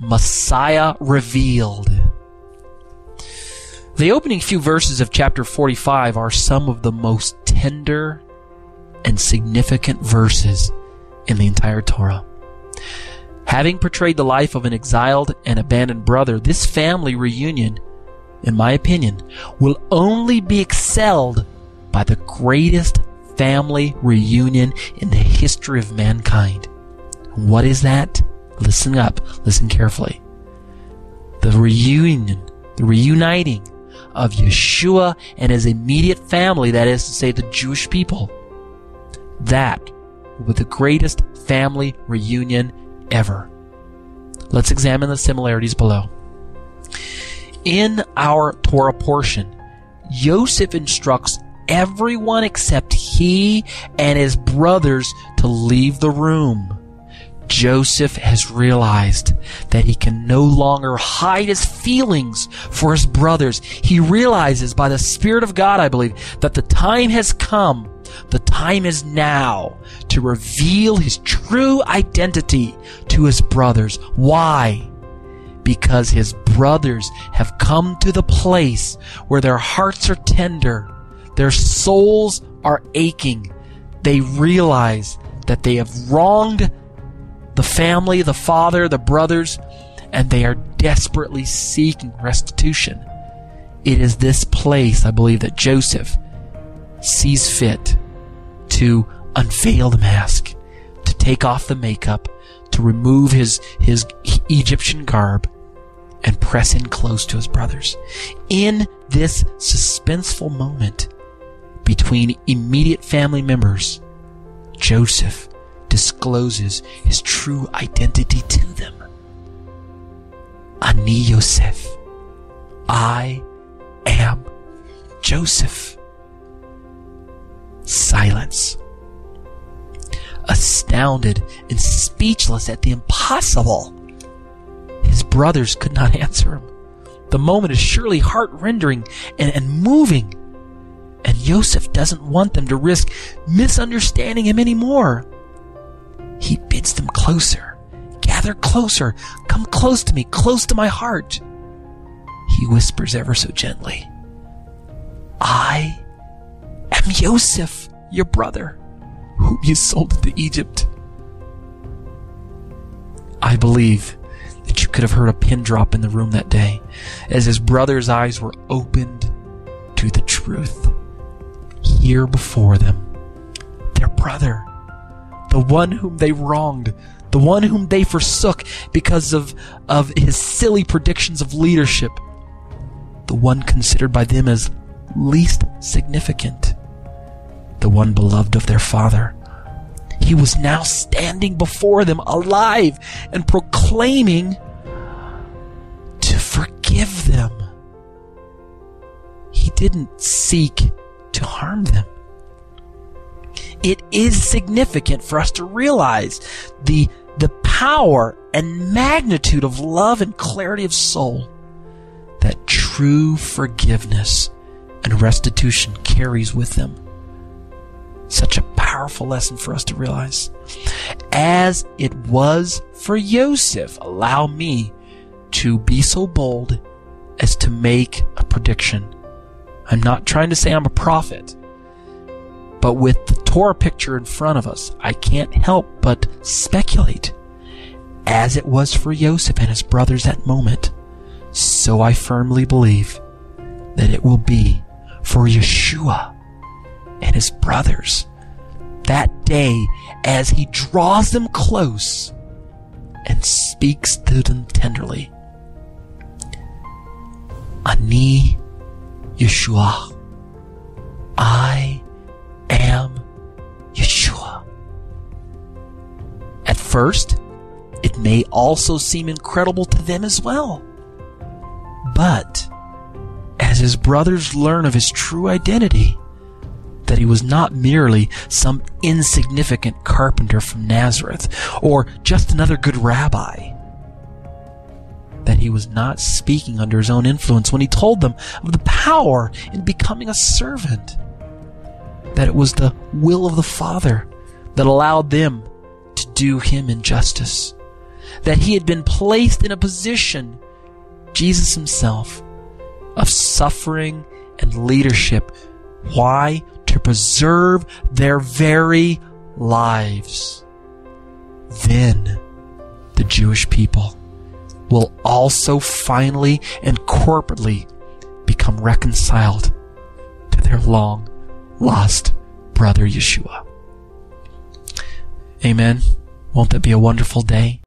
Messiah revealed. The opening few verses of chapter 45 are some of the most tender and significant verses in the entire Torah. Having portrayed the life of an exiled and abandoned brother, this family reunion, in my opinion, will only be excelled by the greatest family reunion in the history of mankind. What is that? Listen up, listen carefully. The reunion, the reuniting of Yeshua and his immediate family, that is to say, the Jewish people. That will be the greatest family reunion ever. Let's examine the similarities below. In our Torah portion, Yosef instructs everyone except he and his brothers to leave the room. Joseph has realized that he can no longer hide his feelings for his brothers. He realizes by the Spirit of God, I believe, that the time has come, the time is now to reveal his true identity to his brothers. Why? Because his brothers have come to the place where their hearts are tender, their souls are aching. They realize that they have wronged the family, the father, the brothers, and they are desperately seeking restitution. It is this place, I believe, that Joseph sees fit to unveil the mask, to take off the makeup, to remove his, his Egyptian garb, and press in close to his brothers. In this suspenseful moment between immediate family members, Joseph discloses his true identity to them. Ani Yosef. I am Joseph. Silence. Astounded and speechless at the impossible, his brothers could not answer him. The moment is surely heart rendering and, and moving. And Yosef doesn't want them to risk misunderstanding him anymore. Closer. Gather closer. Come close to me, close to my heart. He whispers ever so gently. I am Yosef, your brother, whom you sold into Egypt. I believe that you could have heard a pin drop in the room that day as his brother's eyes were opened to the truth. Here before them, their brother the one whom they wronged, the one whom they forsook because of, of his silly predictions of leadership, the one considered by them as least significant, the one beloved of their father. He was now standing before them alive and proclaiming to forgive them. He didn't seek to harm them it is significant for us to realize the, the power and magnitude of love and clarity of soul that true forgiveness and restitution carries with them. Such a powerful lesson for us to realize. As it was for Yosef, allow me to be so bold as to make a prediction. I'm not trying to say I'm a prophet. But with the Torah picture in front of us, I can't help but speculate. As it was for Yosef and his brothers that moment, so I firmly believe that it will be for Yeshua and his brothers that day as he draws them close and speaks to them tenderly. Ani Yeshua. I first, it may also seem incredible to them as well. But, as his brothers learn of his true identity, that he was not merely some insignificant carpenter from Nazareth, or just another good rabbi, that he was not speaking under his own influence when he told them of the power in becoming a servant that it was the will of the Father that allowed them do him injustice. that he had been placed in a position, Jesus himself, of suffering and leadership. Why? To preserve their very lives. Then the Jewish people will also finally and corporately become reconciled to their long lost brother Yeshua. Amen. Won't that be a wonderful day?